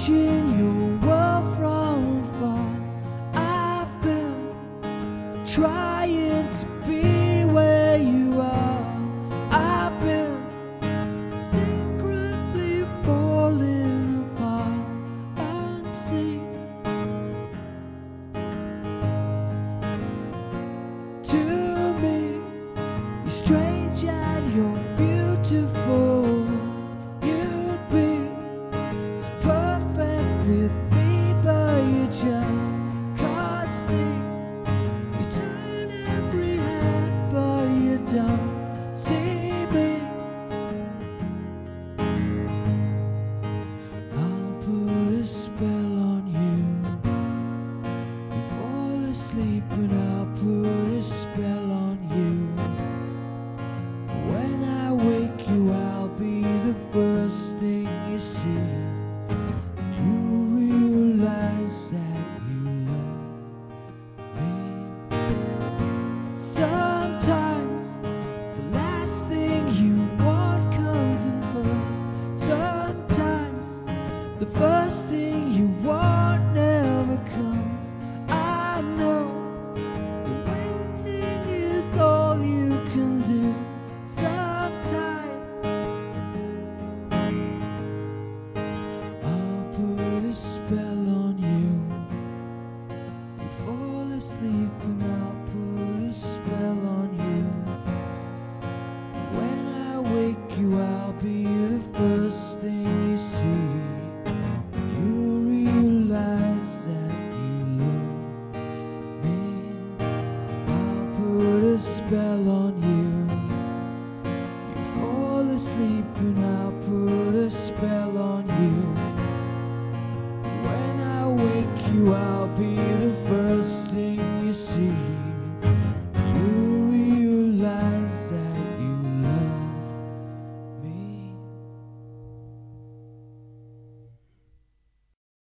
watching your world from afar. I've been trying to be where you are. I've been secretly falling apart unseen. To me, you're strange and you're beautiful. And I'll put a spell on you. When I wake you, I'll be the first thing you see. You realize that you love me. Sometimes the last thing you want comes in first. Sometimes the first asleep and I'll put a spell on you. When I wake you, I'll be the first thing you see. You'll realize that you love me. I'll put a spell on you. You fall asleep and I'll put a spell on you. When I wake you, I'll be